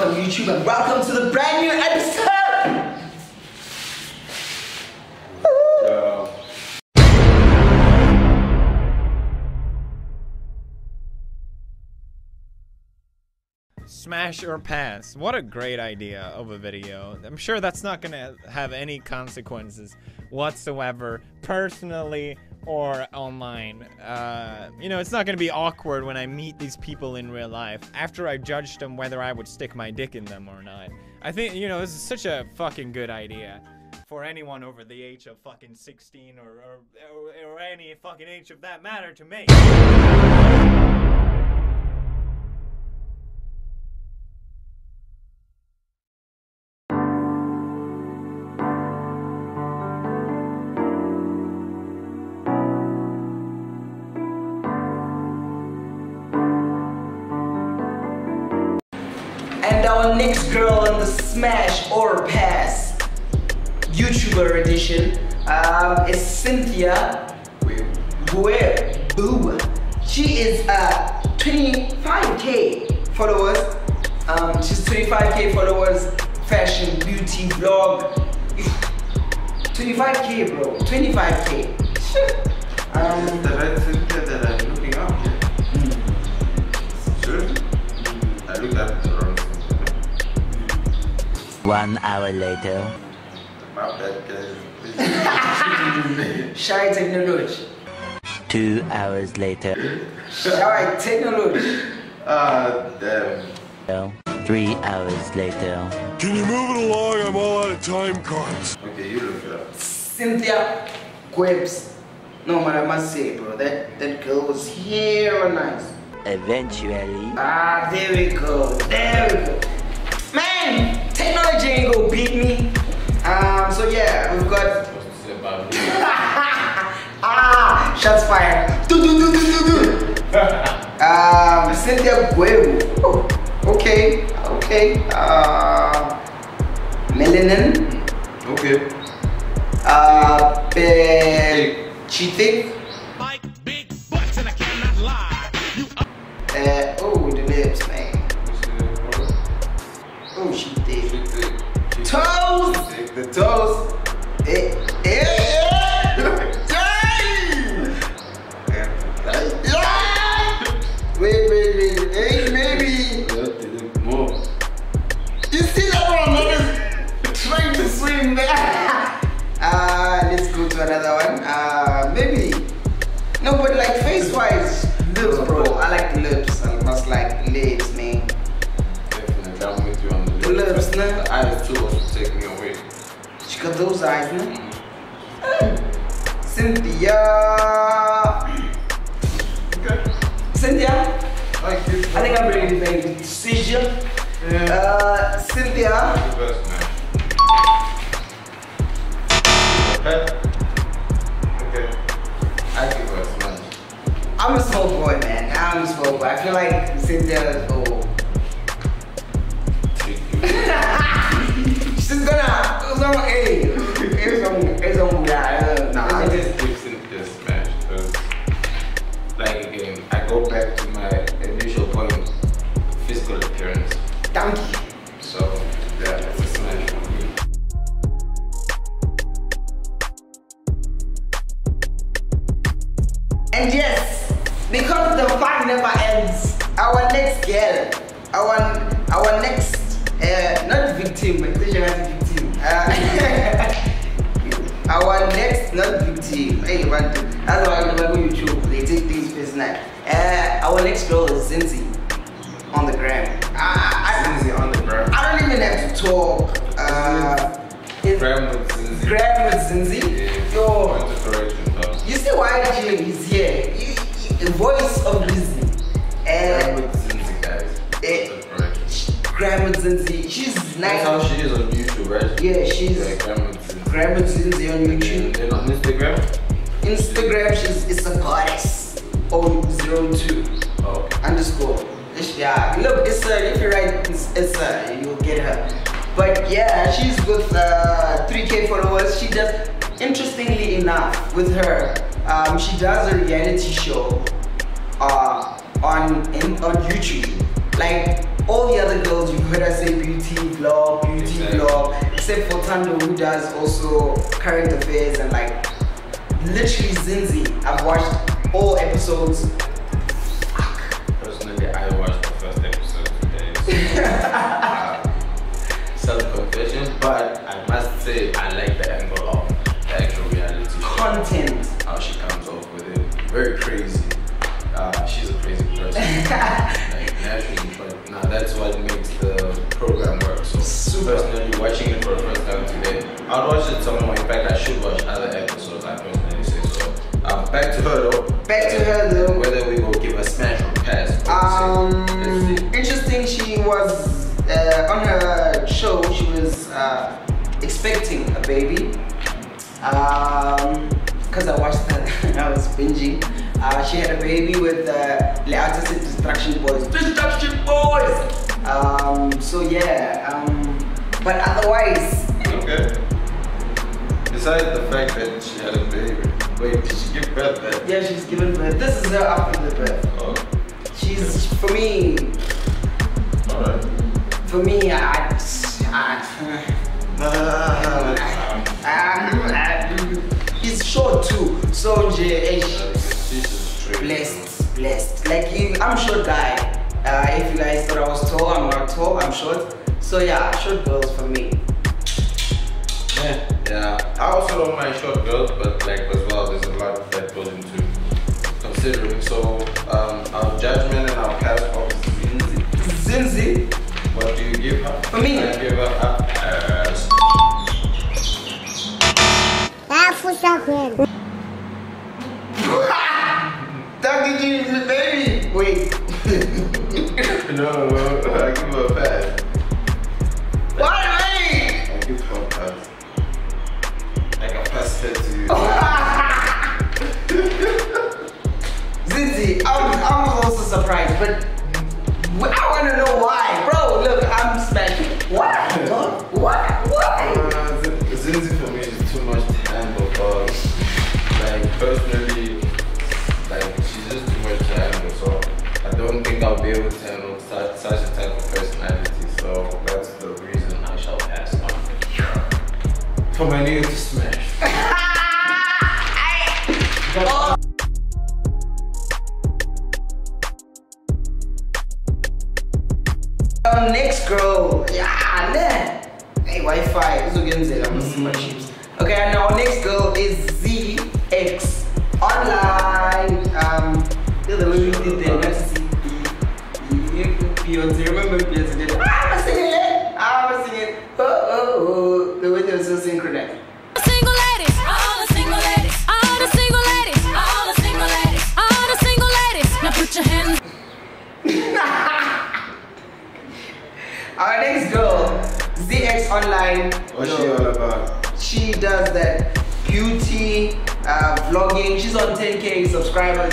welcome YouTube and welcome to the brand new episode. Smash or pass. What a great idea of a video. I'm sure that's not gonna have any consequences whatsoever, personally or online. Uh, you know, it's not gonna be awkward when I meet these people in real life after I've judged them whether I would stick my dick in them or not. I think, you know, this is such a fucking good idea for anyone over the age of fucking 16 or, or, or, or any fucking age of that matter to me. Next girl on the Smash or Pass YouTuber edition um, is Cynthia Boo. She is uh, 25k followers. Um, she's 25k followers, fashion, beauty, vlog. 25k, bro. 25k. um, The red Cynthia that I'm looking up here. Seriously? I looked at the wrong Cynthia. One hour later. My bad, guys. Shy technology. Two hours later. Shy technology. Ah, damn. Three hours later. Can you move it along? I'm all out of time cards. Okay, you look it up. Cynthia Gwebs. No, man, I must say, bro, that, that girl was hero nice. Eventually. Ah, there we go, there we go. Man, technology ain't gonna beat me. Um, so yeah, we've got. What's this about? ah, shots fired. Do, do, do, do, do, do. um, Cynthia Gweb. Oh, okay, okay. Uh, melanin. Okay. Uh, pe- Chitik. Those eyes? Cynthia. Okay. Cynthia. Like. I think I'm ready to make a decision. Yeah. Uh, Cynthia. the best man. Okay. Okay. I give her a smile. I'm a small boy, man. I'm a small boy. I feel like Cynthia is Hey, man, that's why I go YouTube. They take things personal. Uh, our next girl is Zinzi on the gram. I, I, Zinzi on the gram. I don't even have to talk. Uh, Gram with Zinzi. gram with Zinzi. Yeah. Yo, Point of correction, though. you see why Jim is here? The voice of reason. Gram with Zinzi, guys. Eh. Point of Zinzi, she's nice. That's how she is on YouTube, right? Yeah, she's Yeah, Zinzi. Grandma on YouTube. then on Instagram? Instagram, she's it's a goddess. Oh, zero two Oh, okay. underscore. Yeah, look, it's a, if you write, it's, it's a, you'll get her. But yeah, she's with uh, 3k followers. She does, interestingly enough, with her, um, she does a reality show uh, on in, on YouTube. Like all the other girls you've heard us say beauty vlog, beauty Exactly. vlog, except for Tando who does also current affairs and like literally Zinzi. I've watched all episodes. Personally, I watched the first episode today. So, uh, self confession, but I must say I like the angle of the actual reality. Content. How she comes off with it. Very crazy. Today, I'll watch it some more. In fact, I should watch other episodes. I personally say so. Um, back to her though. Back to her, though. Whether we will give a smash or pass. Um, you say. Let's see. interesting. She was uh, on her show. She was uh, expecting a baby. Um, cause I watched that, I was binging. Uh, she had a baby with uh, Leata said Destruction Boyz. Destruction Boyz. Um, so yeah. Um, but otherwise, Okay. Besides the fact that she had a baby, wait, did she give birth then? yeah, she's given birth. This is her after the birth. Oh, She's for me. alright. For me, I. I Um, he's short too, so straight. blessed, blessed. Like you, I'm short guy. Uh, if you guys thought I was tall, I'm not tall. I'm short. So yeah, short girls for me. Yeah. yeah. I also don't mind short girls, but like as well, there's a lot that goes into considering. So, um, our judgment and our pass of Zinzi. Zinzi, What do you give her? For me? I give her a pass. Dr. G, baby. Wait, no, I give her a pass. Like a pass her to you. Zinzi, I was, I was also surprised, but I want to know why, bro. Look, I'm smashing. Why? What? Why? Why? Uh, Z- Zinzi for me is too much to handle, cause like personally, like she's just too much to handle. So I don't think I'll be able to handle such, such a type of personality. So that's the reason I shall pass on her. For my nigga Our next girl, yeah, nah. Hey, Wi-Fi, uzogenzela amasima chips. Okay, and our next girl is ZX online. Um, the way we did. Beyonce, remember Beyonce Our next girl, ZX Online. What's she all about? She does that beauty uh, vlogging. She's on 10k subscribers.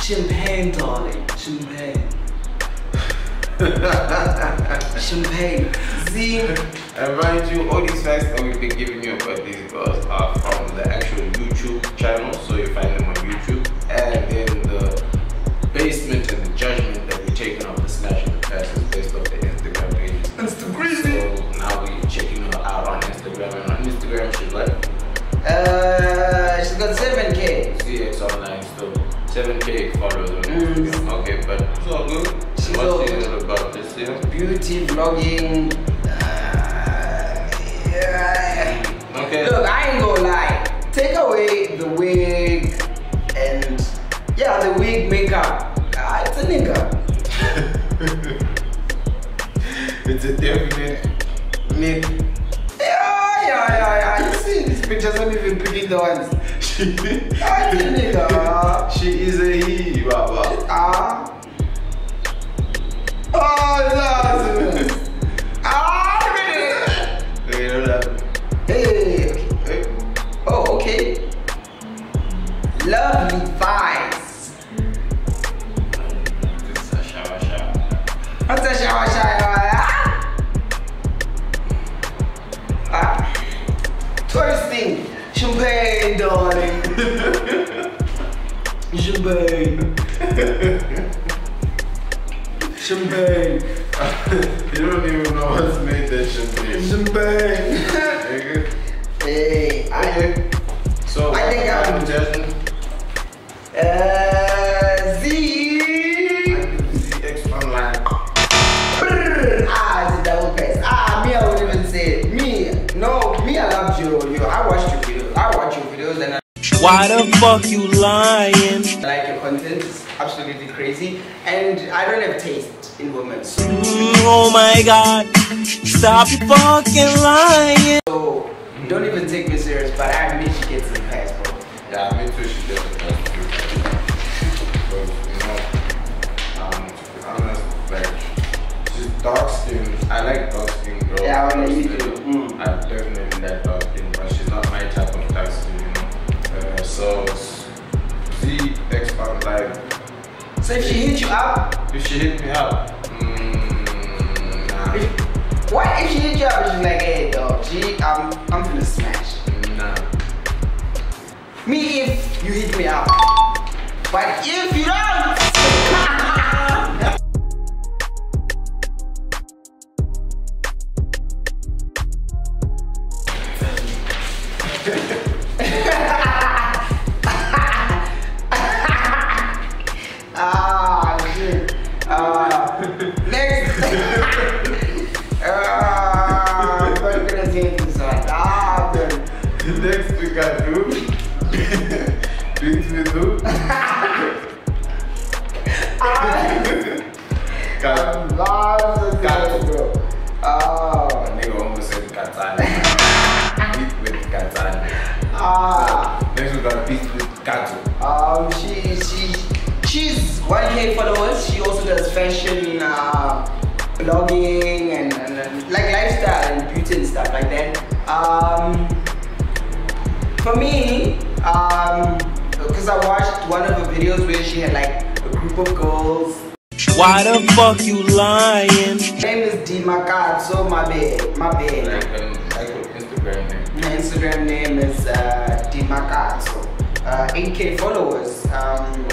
Champagne, darling. Champagne. Champagne. Z. And mind you, all these facts that we've been giving you about these girls are from the actual YouTube channel, so you find them 7k followers on Mm. Instagram. Okay, but it's all good. She's What's all it good. about this year? Beauty vlogging. Uh, yeah. Okay. Look, I ain't gonna lie. Take away the wig and yeah, the wig makeup. Uh, it's a nigga. it's a definite need. Yeah, yeah, yeah, yeah. You see these pictures, I'm even picking the ones. She, Ah, it's a nigga. She is Champagne. Champagne. you don't even know what's made that champagne. Champagne. Hey, I, Okay. So, I think I'm- I'm Jasmine. uh, Z. The X Online. ah, it's a double pass. Ah, me, I wouldn't even say it. Me, no, me, I love you. Yo, I watched your videos. I watch your videos and I Why the fuck you lying? I like your content. It's absolutely crazy. And I don't have taste in women. So, Mm, oh my god. Stop fucking lying. so don't even take me serious, but I admit she gets some pass, bro. Yeah, me too. She does the best too. You know, um, to be honest, like she's dark skin. I like dark skin girls. Yeah, I know you personally. do. Mm. I definitely like dark skin, so Z So if she hit you up, if she hit me up, mm, nah, if, what if she hit you up she's like, hey, dog, G, I'm, I'm finna smash. nah. Me if you hit me up. But if you don't, videos where she had like a group of girls. Why the fuck you lying? Her name is D so my bad, my bad. Like um, like Instagram name. My Instagram name is uh, D Macazzo. Uh, 8k followers. Um,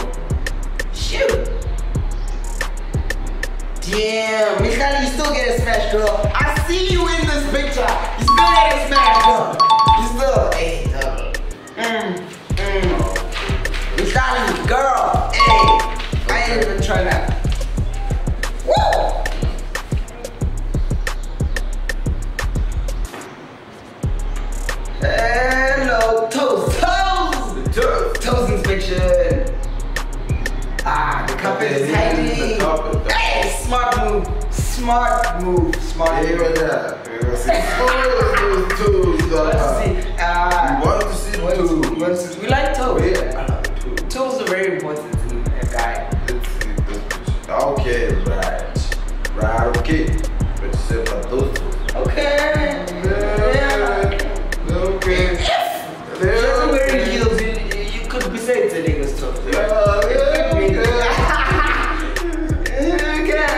shoot. Damn, Mihlali, you still get a smash, girl. I see you in this picture. You still get a smash, girl. You still, hey, girl. Mm, mm. Mihlali, girl, hey. I ain't even trying to. Woo! Hello, toes, toes, toes, toes inspection. Ah, the carpet is The hanging. carpet, the- Hey, smart move, smart move, smart move. you that. You gonna see those twos. Let's see. Ah, You want to see what- twos. what is- We like toes. Yeah. Very important in a guy. Okay, right. Right, okay. But you said about those twos. Okay. Yeah. Okay. If wear heels, you, could be saying it's nigga's toes. Yeah, yeah, Okay.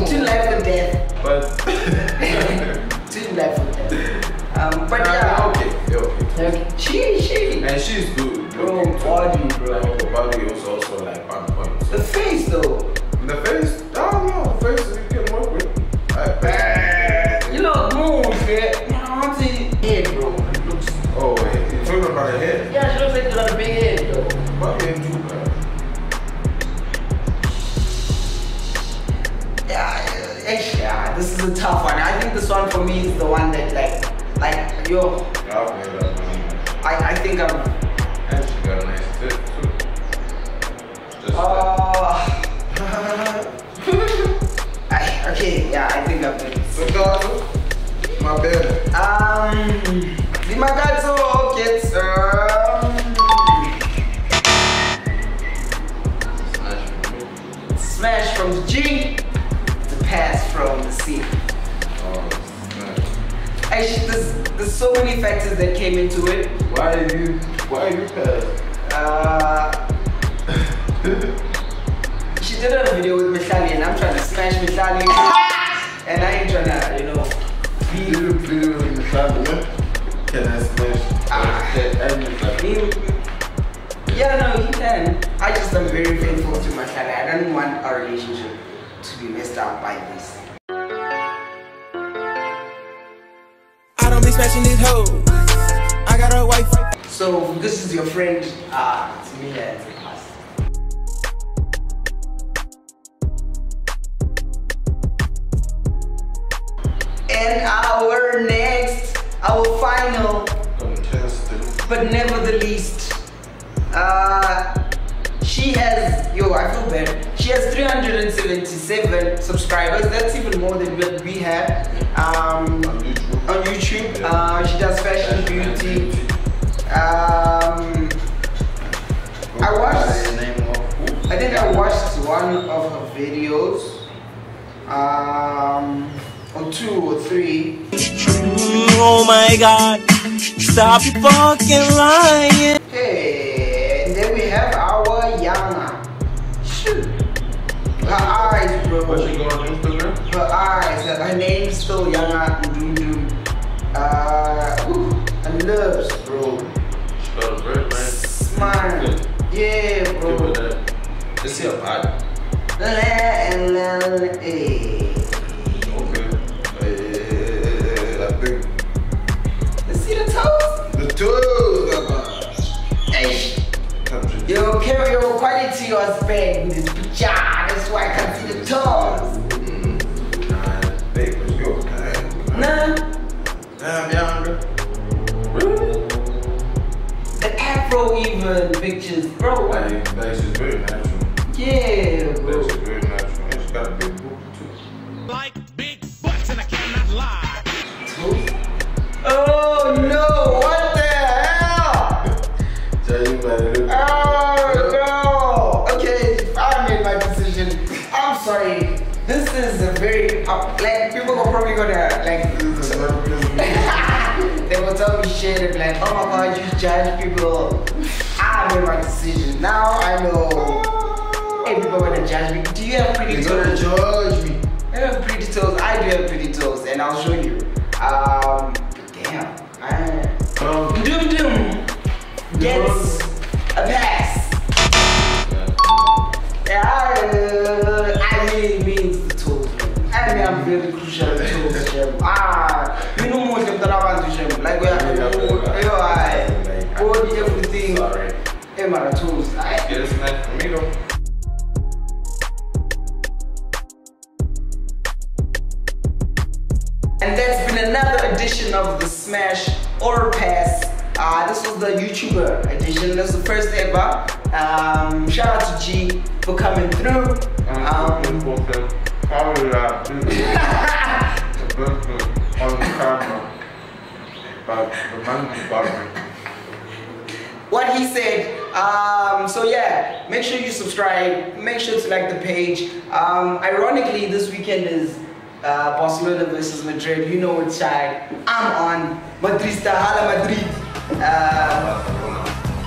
Between life and death. But Between life and death. Um, but yeah, yeah. okay, okay. Okay. She, she. And she's good. Bro, body, bro. Like, her body was also like on point. The face though. The face, I don't know. The face you can work with. I, Uh, you look move, man. My auntie head, bro. It looks. oh wait, you're talking about her head. Yeah, she looks like she got a big head, though. What can you do, bro? Yeah, yeah, yeah, this is a tough one. I think this one for me is the one that, like, like, yo, I'll play that one. I, I think I'm. Yeah, I think Ricardo, my bad. Um, the gets um, smash from the G to pass from the C. Oh, smash. Actually, there's, there's so many factors that came into it. Why are you, why are you pass? Uh, she did a video with Mihlali and I'm trying to smash Mihlali. and I ain't trying to, you know, be do video in the family. Can I smash? Ah. And it's He- yeah, no, he can. I just am very faithful to my family. I don't want our relationship to be messed up by this. I don't be smashing these hoes. I got a wife. So this is your friend, uh, to me And our next, our final, but never the least, uh, she has, yo, I feel bad. She has 377 subscribers. That's even more than what we have um, On YouTube. on YouTube. Uh, she does fashion, beauty. Um, I watched- The name of who? I think I watched one of her videos, um, or two or three. Oh my god. Stop your fucking lying. Hey, and then we have our Yana. Shoot, her eyes, bro. What's she going on Instagram? Her eyes, like, her name's still Yana Ndundu. Uh, ooh, her lips, bro. She got a break, man. Smile. Yeah, bro. her that. Let's see her body. Country. Your carry your quality was bad in this picture. That's why I can see the toes. Nah, big, but you okay. Nah, Damn, younger. Really? the afro even pictures, bro. Like, like she's very natural. Yeah, bro. Probably gonna like they will tell me shit and be like, oh my god, you judge people. I made my decision. Now I know. Hey, people wanna judge me. Do you have pretty You're gonna judge me. I have pretty toes. I do have pretty toes, and I'll show you. Um, damn. I, Um, doom doom gets Everything. Sorry. Hey, my toes. I, Get a snack from me though. And that's been another edition of the Smash or Pass. Uh, this was the YouTuber edition. That's the first ever. Um, shout out to G for coming through. Um, Probably that. On the camera. But the man is bothering. What he said. Um, so yeah, make sure you subscribe. Make sure to like the page. Um, ironically, this weekend is uh, Barcelona versus Madrid. You know which side I'm on. Madrista, hala Madrid. Uh,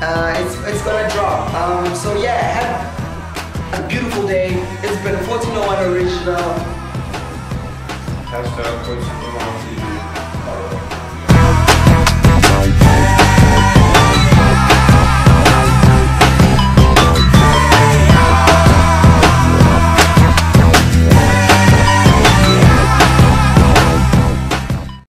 uh, it's, it's gonna drop. Um, so yeah, have a beautiful day. It's been a 1401 original. Hashtag push it on